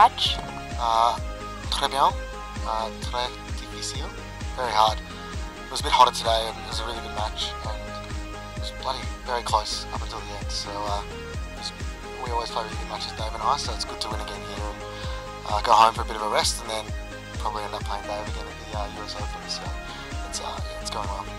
About? Uh, très bien. Uh, très difficile. Very hard. It was a bit hotter today and it was a really good match and it was bloody very close up until the end. So uh, was, we always play really good matches, Dave and I, so it's good to win again here and uh, go home for a bit of a rest and then probably end up playing Dave again at the uh, US Open. So it's, uh, it's going well.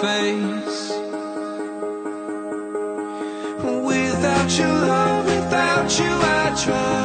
Faced. Without your love, without you, I drown.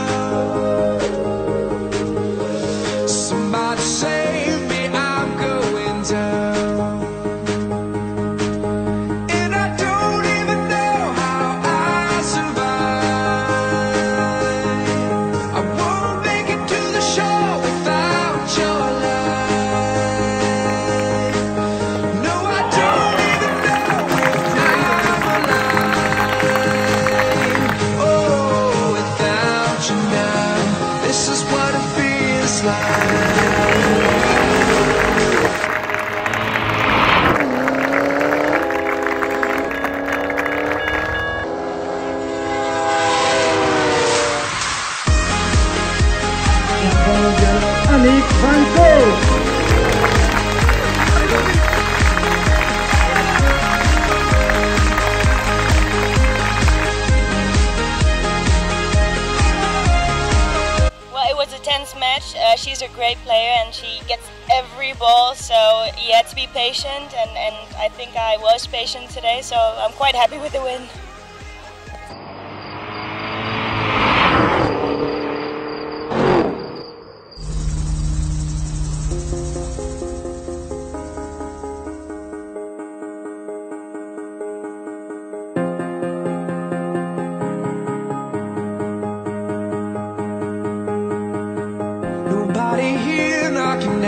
What it feels like. Was a tense match. Uh, she's a great player and she gets every ball, so you had to be patient. And, and I think I was patient today, so I'm quite happy with the win.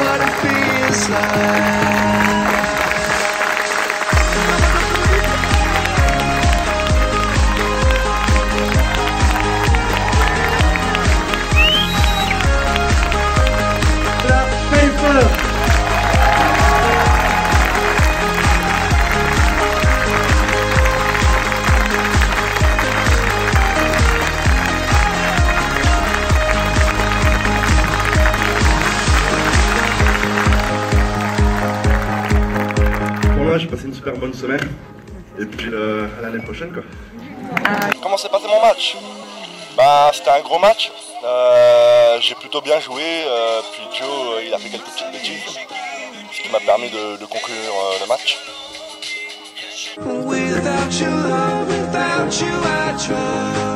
What it feels like. Passé une super bonne semaine. Et puis euh, à l'année prochaine, quoi. Comment s'est passé mon match? Bah c'était un gros match. Euh, j'ai plutôt bien joué. euh, puis Joe euh, il a fait quelques petites bêtises. Ce qui m'a permis de, de conclure euh, le match. Without your love, without you, I try.